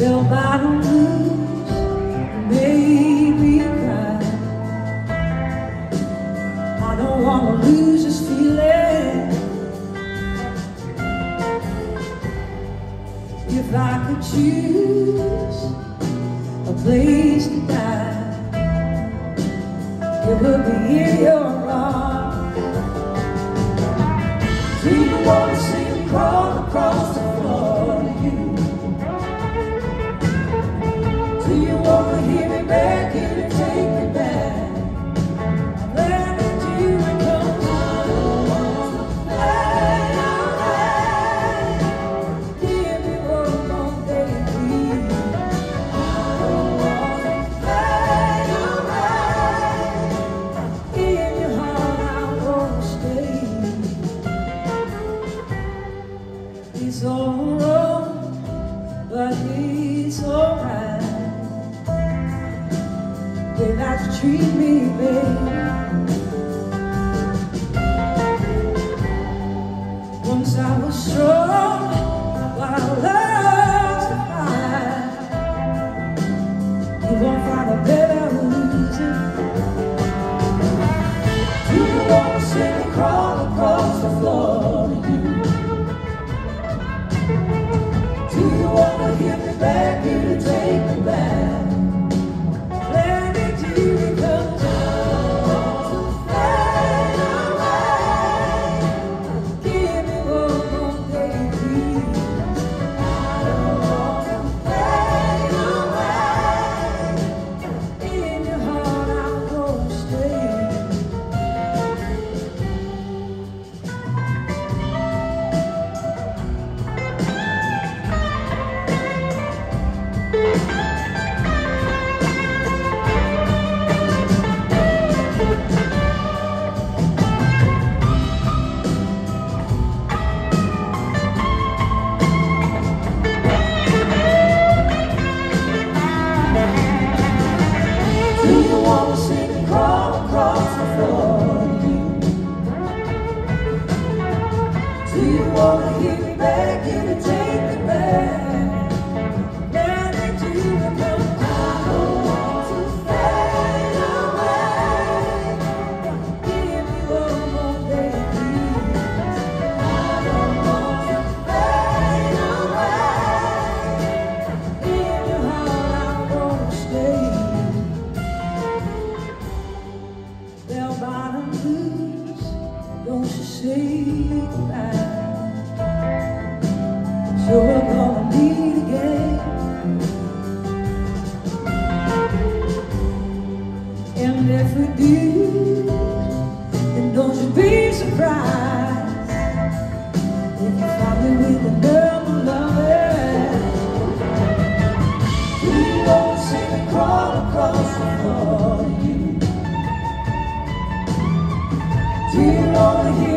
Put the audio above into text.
Bell bottom blues made me cry. I don't wanna lose this feeling. If I could choose a place to die, it would be in your It's all wrong, but it's alright. They like to treat me, babe. Once I was strong, bottom blues, don't you say goodbye. And don't you be surprised if you find me with you wanna see me crawl across the floor to? Do you wanna hear?